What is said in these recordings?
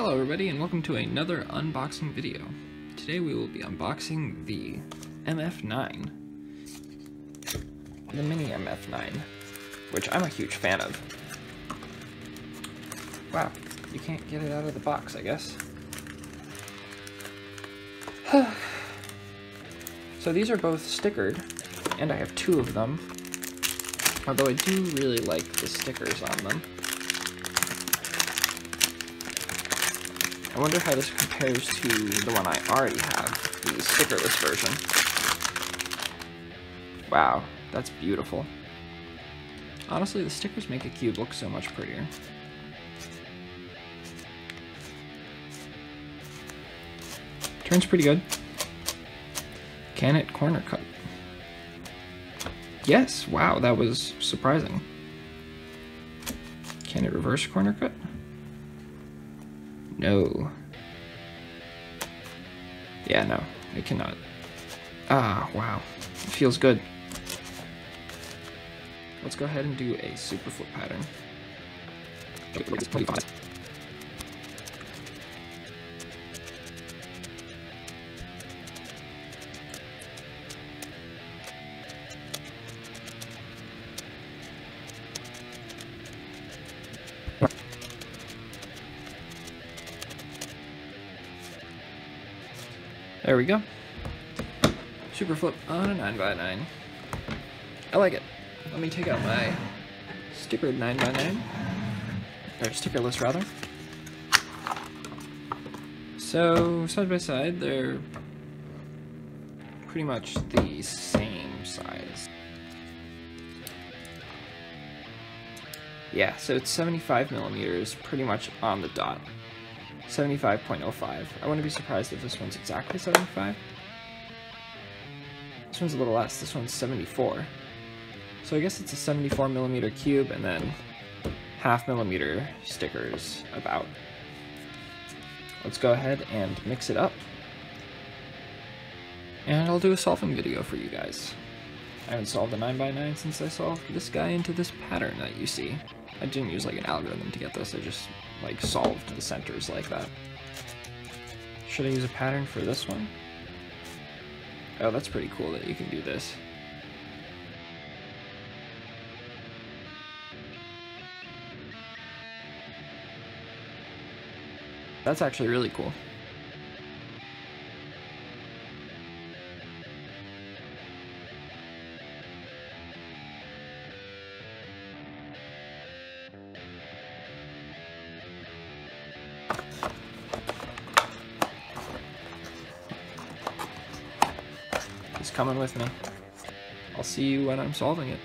Hello everybody and welcome to another unboxing video. Today we will be unboxing the MF9. The mini MF9, which I'm a huge fan of. Wow, you can't get it out of the box, I guess. so these are both stickered, and I have two of them. Although I do really like the stickers on them. I wonder how this compares to the one I already have, the stickerless version. Wow, that's beautiful. Honestly, the stickers make a cube look so much prettier. Turns pretty good. Can it corner cut? Yes, wow, that was surprising. Can it reverse corner cut? No. Yeah, no, it cannot. Ah, wow. It feels good. Let's go ahead and do a super flip pattern. There we go. Super flip on a 9x9. I like it. Let me take out my stickered 9x9. Or stickerless, rather. So, side by side, they're pretty much the same size. Yeah, so it's 75 millimeters, pretty much on the dot. 75.05. I wouldn't be surprised if this one's exactly 75. This one's a little less, this one's 74. So I guess it's a 74 millimeter cube and then half millimeter stickers about. Let's go ahead and mix it up. And I'll do a solving video for you guys. I haven't solved a 9x9 since I solved this guy into this pattern that you see. I didn't use like an algorithm to get this, I just like solved the centers like that. Should I use a pattern for this one? Oh, that's pretty cool that you can do this. That's actually really cool. Coming with me. I'll see you when I'm solving it.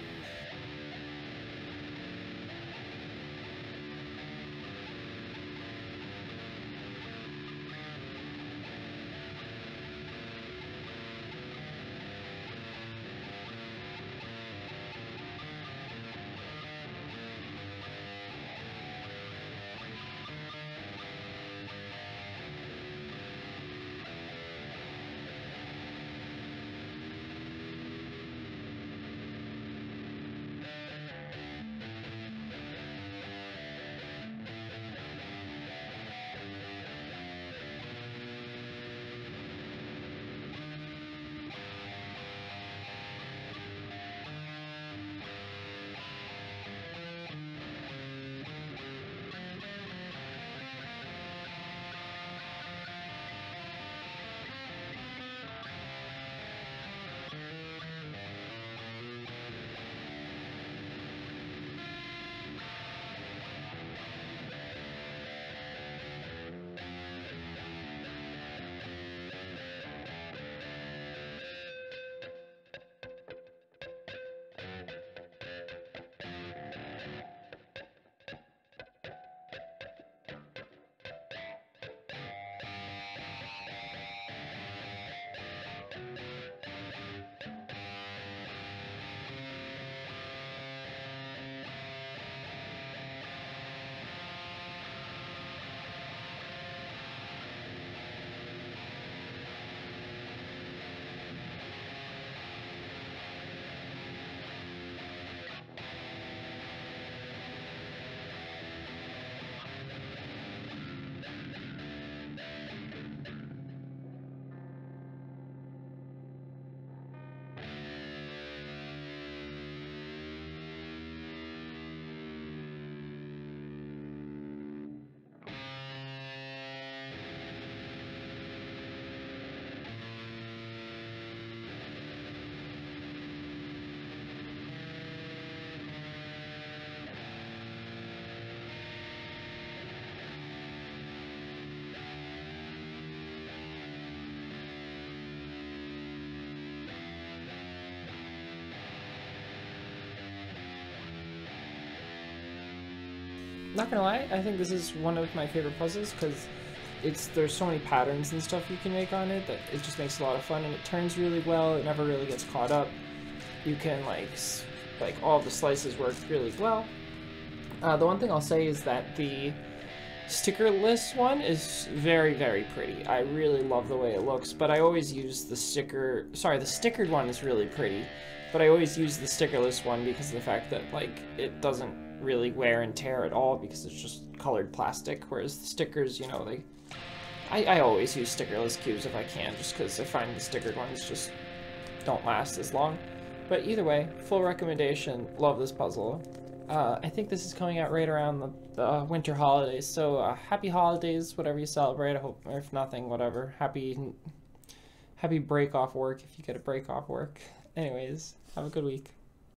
Not gonna lie, I think this is one of my favorite puzzles because it's there's so many patterns and stuff you can make on it that it just makes a lot of fun and it turns really well. It never really gets caught up. You can like like all the slices work really well. Uh, the one thing I'll say is that the stickerless one is very very pretty. I really love the way it looks, but I always use the sticker. Sorry, the stickered one is really pretty, but I always use the stickerless one because of the fact that like it doesn't really wear and tear at all because it's just colored plastic. Whereas the stickers, you know, they I, I always use stickerless cubes if I can, just because I find the stickered ones just don't last as long. But either way, full recommendation. Love this puzzle. Uh, I think this is coming out right around the, the winter holidays, so uh, happy holidays, whatever you celebrate. I hope, or if nothing, whatever. Happy, happy break off work if you get a break off work. Anyways, have a good week.